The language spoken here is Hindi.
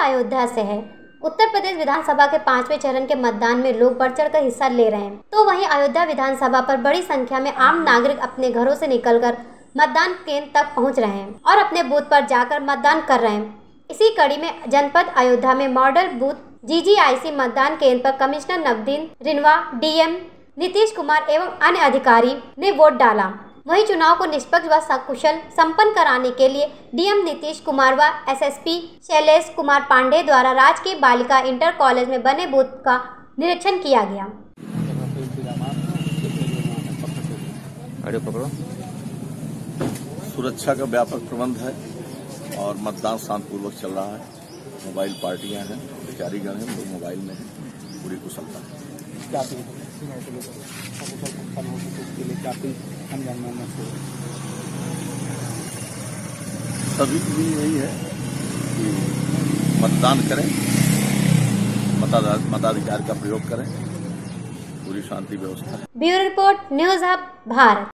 अयोध्या से है। उत्तर प्रदेश विधानसभा के पाँचवें चरण के मतदान में लोग बढ़ चढ़ कर हिस्सा ले रहे हैं। तो वहीं अयोध्या विधानसभा पर बड़ी संख्या में आम नागरिक अपने घरों से निकलकर मतदान केंद्र तक पहुँच रहे हैं और अपने बूथ पर जाकर मतदान कर रहे हैं। इसी कड़ी में जनपद अयोध्या में मॉडल बूथ जीजीआईसी मतदान केंद्र पर कमिश्नर नवदीन रिनवा, डीएम नीतीश कुमार एवं अन्य अधिकारी ने वोट डाला। वहीं चुनाव को निष्पक्ष व सकुशल संपन्न कराने के लिए डीएम नीतीश कुमार व एसएसपी शैलेश कुमार पांडे द्वारा राजकीय बालिका इंटर कॉलेज में बने बूथ का निरीक्षण किया गया। पकड़ो। सुरक्षा का व्यापक प्रबंध है और मतदान शांतिपूर्वक चल रहा है। मोबाइल पार्टियाँ हैं प्रचारीगण हैं लोग मोबाइल में हैं पूरी कुशलता। है। क्या कोई हंगामा से सभी के लिए यही है कि मतदान करें मताधिकार मताधिकार का प्रयोग करें पूरी शांति व्यवस्था। Bureau report news hub Bharat.